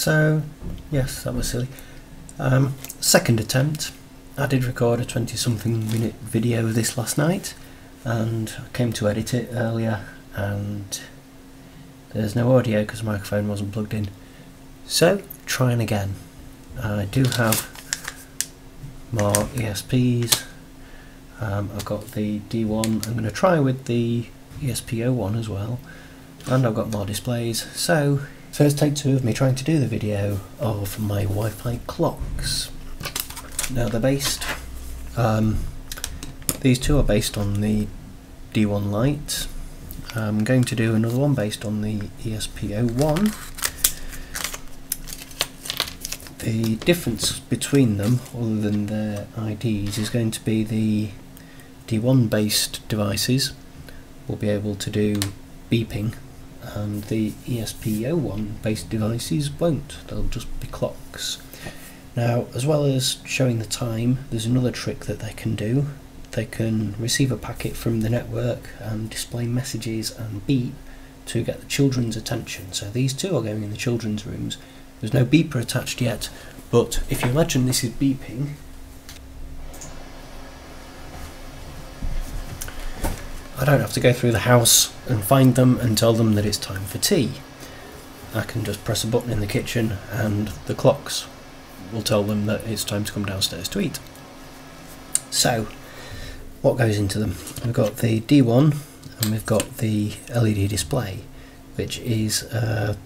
So, yes, that was silly. Um, second attempt. I did record a 20 something minute video of this last night and I came to edit it earlier and there's no audio because the microphone wasn't plugged in. So, trying again. I do have more ESPs. Um, I've got the D1. I'm going to try with the ESP01 as well. And I've got more displays. So, first take two of me trying to do the video of my Wi-Fi clocks. Now they're based, um, these two are based on the D1 Lite. I'm going to do another one based on the ESP01 the difference between them, other than their IDs, is going to be the D1 based devices will be able to do beeping and the ESP01 based devices won't, they'll just be clocks. Now, as well as showing the time, there's another trick that they can do. They can receive a packet from the network and display messages and beep to get the children's attention. So these two are going in the children's rooms there's no beeper attached yet, but if you imagine this is beeping, I don't have to go through the house and find them and tell them that it's time for tea. I can just press a button in the kitchen and the clocks will tell them that it's time to come downstairs to eat. So, what goes into them? We've got the D1 and we've got the LED display, which is a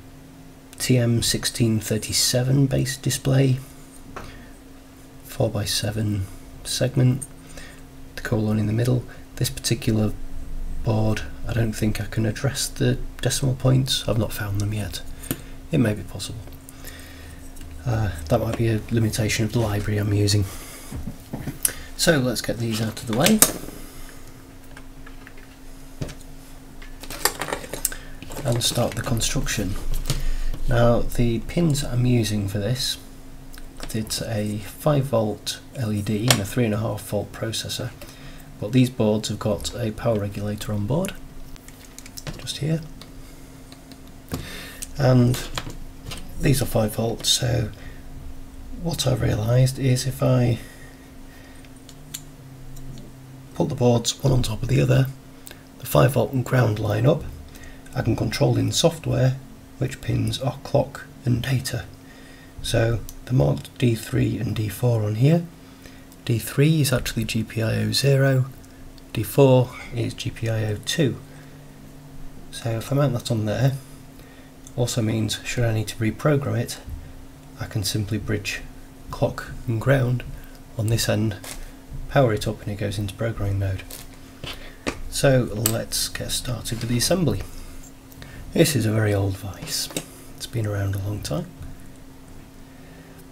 TM1637 base display, 4x7 segment, the colon in the middle. This particular board, I don't think I can address the decimal points, I've not found them yet. It may be possible. Uh, that might be a limitation of the library I'm using. So let's get these out of the way. and start the construction. Now the pins I'm using for this, it's a 5 volt LED and a 3.5 volt processor, but these boards have got a power regulator on board, just here, and these are 5 volts, so what I've realised is if I put the boards one on top of the other, the 5 volt and ground line up, I can control in software which pins are clock and data. So the marked D3 and D4 on here. D3 is actually GPIO 0, D4 is GPIO 2. So if I mount that on there, also means should I need to reprogram it, I can simply bridge clock and ground on this end, power it up and it goes into programming mode. So let's get started with the assembly. This is a very old vice. It's been around a long time.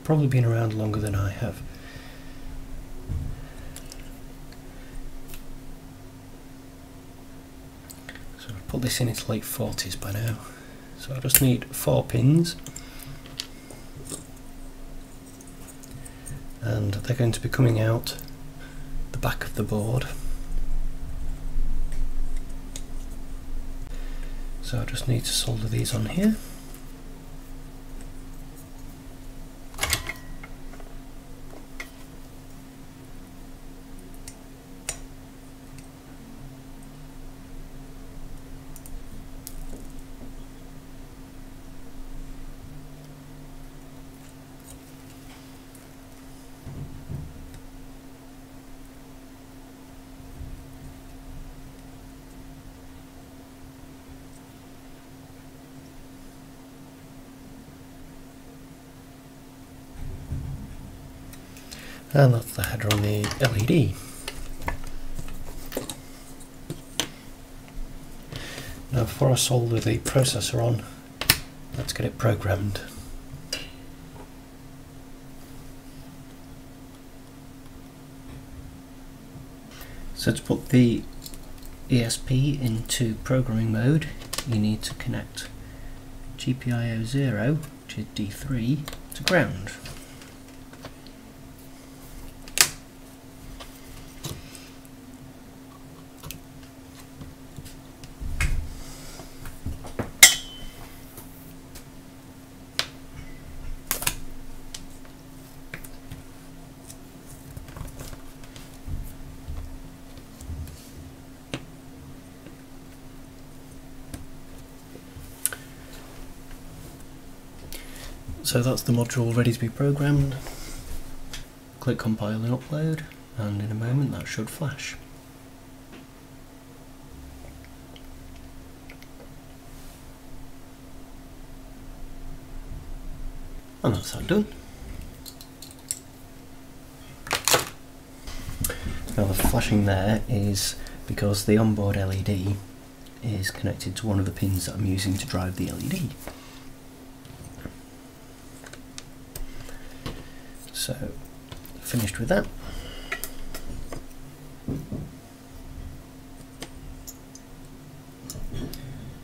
Probably been around longer than I have. Put this in its late 40s by now. So I just need four pins. And they're going to be coming out the back of the board. So I just need to solder these on here. And that's the header on the LED. Now before I solder the processor on, let's get it programmed. So to put the ESP into programming mode, you need to connect GPIO 0, which is D3, to ground. So that's the module ready to be programmed. Click compile and upload and in a moment that should flash. And that's that done. Now the flashing there is because the onboard LED is connected to one of the pins that I'm using to drive the LED. So, finished with that.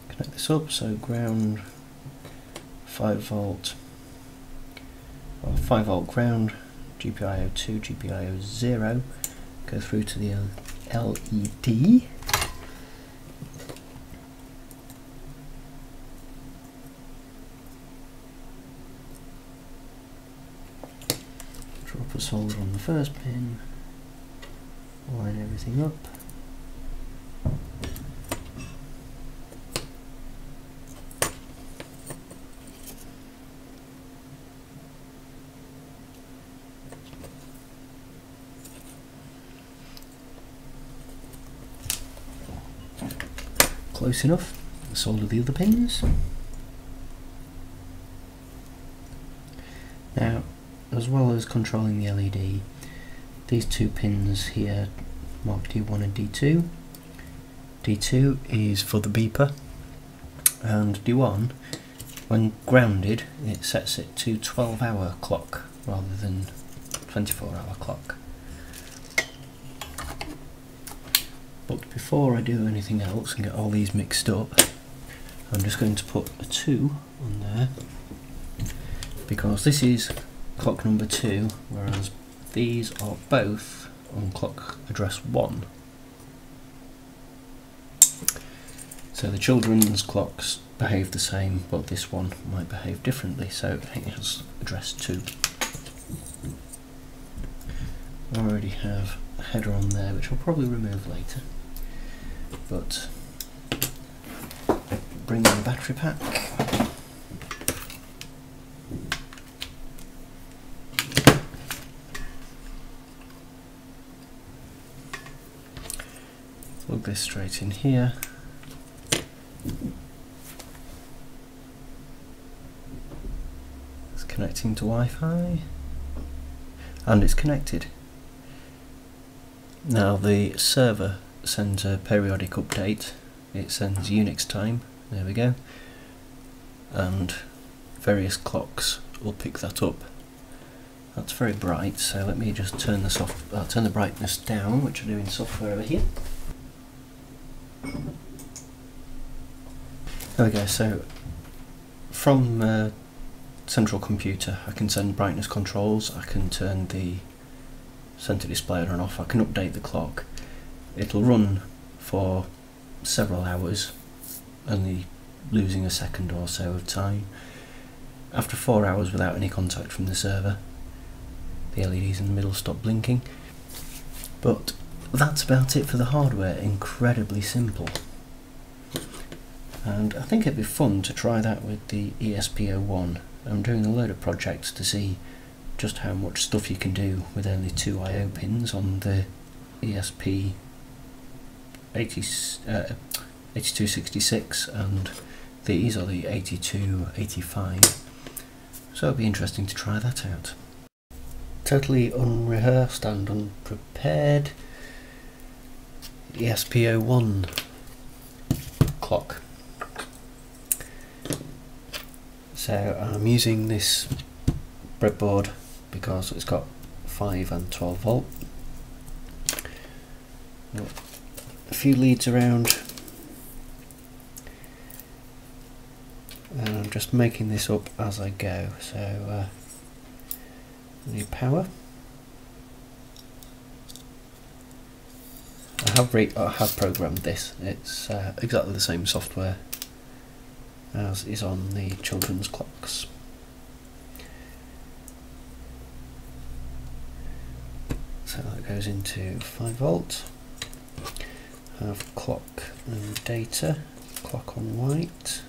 Connect this up, so ground, 5 volt, or 5 volt ground, GPIO 2, GPIO 0, go through to the LED. Drop a solder on the first pin, line everything up. Close enough, solder the other pins. Now, as well as controlling the LED, these two pins here marked D1 and D2. D2 is for the beeper and D1 when grounded it sets it to 12 hour clock rather than 24 hour clock. But before I do anything else and get all these mixed up I'm just going to put a 2 on there because this is clock number 2 whereas these are both on clock address 1. So the children's clocks behave the same but this one might behave differently so it has address 2. I already have a header on there which I'll probably remove later but bring in the battery pack this straight in here. It's connecting to Wi-Fi and it's connected. Now the server sends a periodic update. It sends Unix time, there we go, and various clocks will pick that up. That's very bright, so let me just turn the soft, uh, turn the brightness down, which I do in software over here. There we go, so from uh, central computer I can send brightness controls, I can turn the center display on and off, I can update the clock. It'll run for several hours, only losing a second or so of time. After four hours without any contact from the server, the LEDs in the middle stop blinking. But that's about it for the hardware, incredibly simple. And I think it'd be fun to try that with the ESP01. I'm doing a load of projects to see just how much stuff you can do with only two I.O. pins on the ESP 80, uh, 8266 and these are the 8285 so it'll be interesting to try that out. Totally unrehearsed and unprepared ESP01 clock. So I'm using this breadboard because it's got 5 and 12 volt. A few leads around and I'm just making this up as I go so uh, need power I have re I have programmed this. It's uh, exactly the same software as is on the children's clocks. So that goes into 5 volt. Have clock and data, clock on white.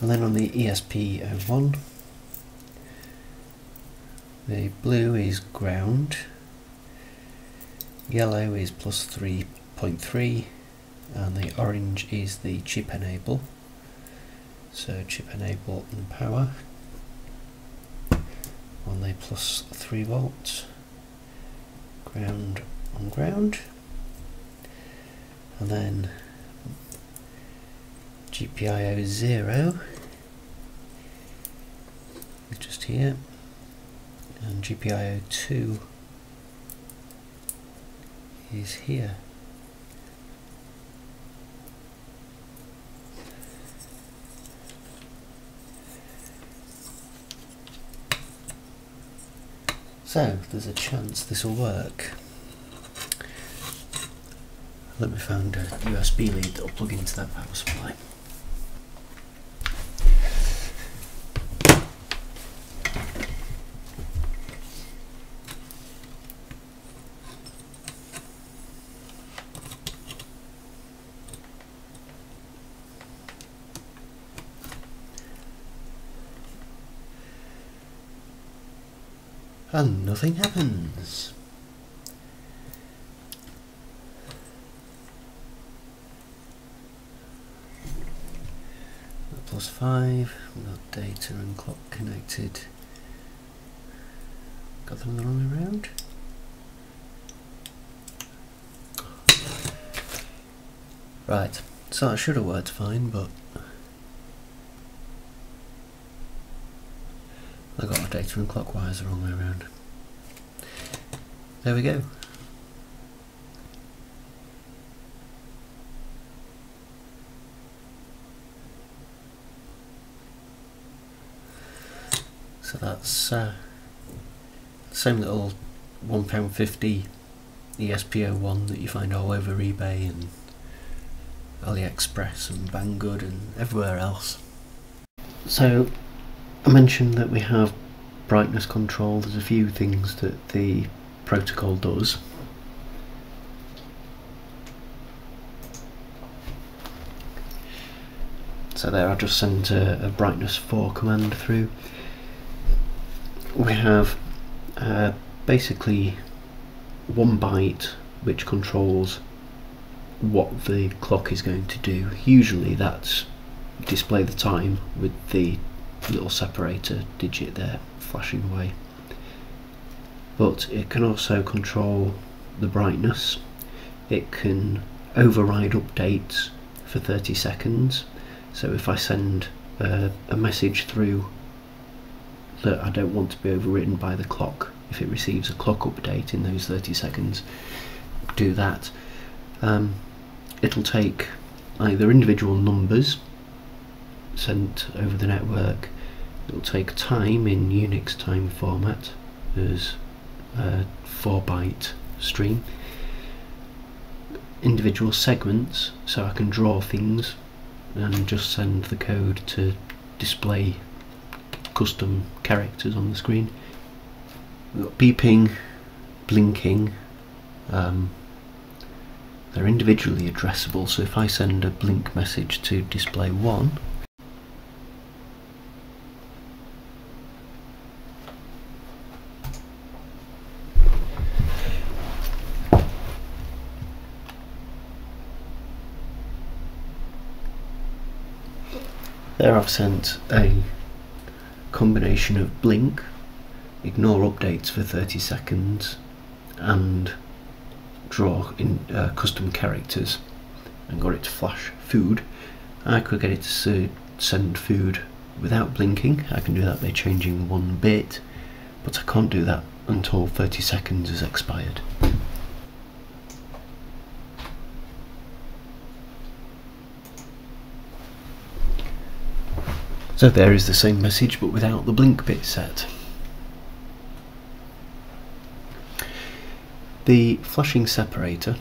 And then on the ESP01 the blue is ground, yellow is plus 3.3, and the orange is the chip enable. So chip enable and power. On the plus 3 volts, ground on ground, and then GPIO 0 is just here and GPIO 2 is here. So, there's a chance this will work. Let me find a USB lead that will plug into that power supply. And nothing happens. Plus five, we've got data and clock connected. Got them the wrong way around. Right, so that should have worked fine, but I got my data and clockwise the wrong way around. There we go. So that's uh, same little £1.50 ESP01 that you find all over eBay and AliExpress and Banggood and everywhere else. So I mentioned that we have brightness control. There's a few things that the protocol does. So there I just sent a, a brightness 4 command through. We have uh, basically one byte which controls what the clock is going to do. Usually that's display the time with the little separator digit there flashing away. But it can also control the brightness. It can override updates for 30 seconds. So if I send uh, a message through that I don't want to be overwritten by the clock if it receives a clock update in those 30 seconds do that. Um, it'll take either individual numbers sent over the network. It'll take time in Unix time format as a 4 byte stream. Individual segments, so I can draw things and just send the code to display custom characters on the screen. Beeping, blinking, um, they're individually addressable so if I send a blink message to display 1 There I've sent a combination of blink, ignore updates for 30 seconds, and draw in uh, custom characters and got it to flash food. I could get it to send food without blinking. I can do that by changing one bit, but I can't do that until 30 seconds is expired. So there is the same message but without the blink bit set. The flushing separator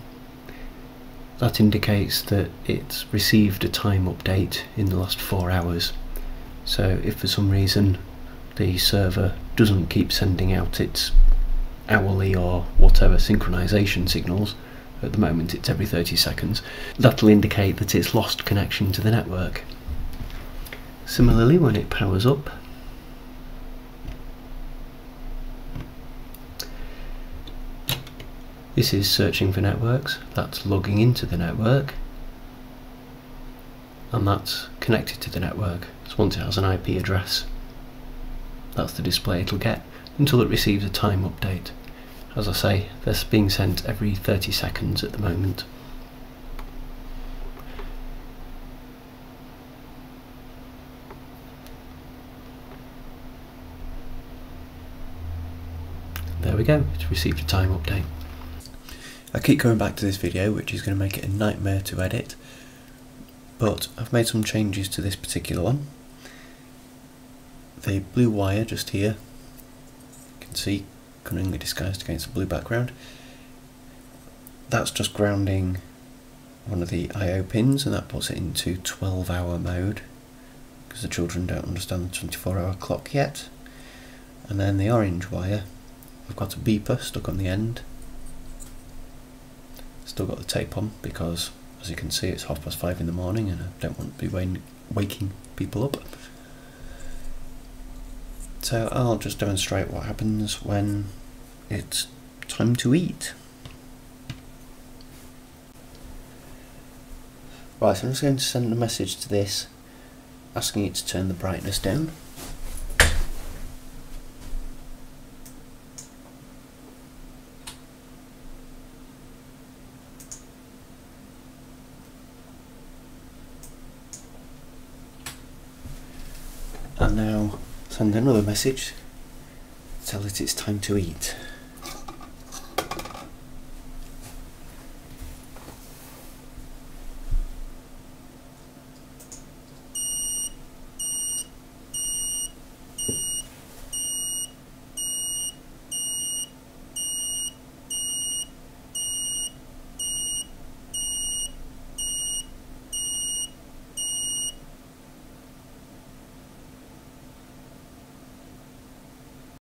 that indicates that it's received a time update in the last four hours. So if for some reason the server doesn't keep sending out its hourly or whatever synchronization signals, at the moment it's every 30 seconds, that'll indicate that it's lost connection to the network. Similarly, when it powers up, this is searching for networks, that's logging into the network, and that's connected to the network. So once it has an IP address, that's the display it'll get until it receives a time update. As I say, they're being sent every 30 seconds at the moment. Go, it's received a time update. I keep going back to this video, which is going to make it a nightmare to edit, but I've made some changes to this particular one. The blue wire just here, you can see cunningly disguised against a blue background. That's just grounding one of the I.O. pins and that puts it into 12 hour mode because the children don't understand the 24 hour clock yet. And then the orange wire I've got a beeper stuck on the end. Still got the tape on because, as you can see, it's half past five in the morning and I don't want to be waking people up. So I'll just demonstrate what happens when it's time to eat. Right, so I'm just going to send a message to this asking it to turn the brightness down. And now send another message. Tell it it's time to eat